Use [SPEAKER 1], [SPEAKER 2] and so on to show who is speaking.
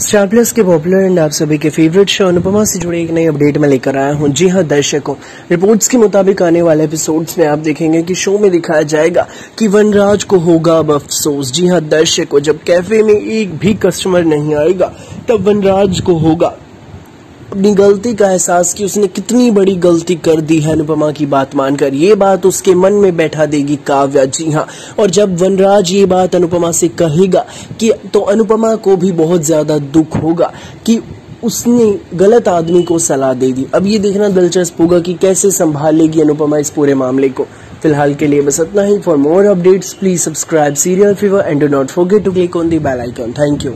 [SPEAKER 1] Star plus के popular and आप सभी के फेवरेट शो अनुपमा से जुड़े एक नई अपडेट में लेकर आया हूँ। जी हाँ, दर्शकों रिपोर्ट्स के मुताबिक आने वाले एपिसोड्स में आप देखेंगे कि शो में दिखाया जाएगा कि वनराज को होगा अब अफसोस। जी हाँ, दर्शकों, जब कैफ़े में एक भी कस्टमर नहीं आएगा, तब वनराज को होगा अपनी गलती का एहसास कि उसने कितनी बड़ी गलती कर दी है, अनुपमा की बात मानकर। ये बात उसके मन में बैठा देगी काव्या जी हाँ। और जब वनराज ये बात अनुपमा से कहेगा कि तो अनुपमा को भी बहुत ज़्यादा दुख होगा कि उसने गलत आदमी को सलाह दे दी। अब ये देखना दिलचस्प होगा कि कैसे संभालेगी अनुपमा इस पूरे मामले को। फ़िलहाल के लिए बस इतना ही। For more updates please subscribe Serial Fever and do not forget to click on the bell icon thank you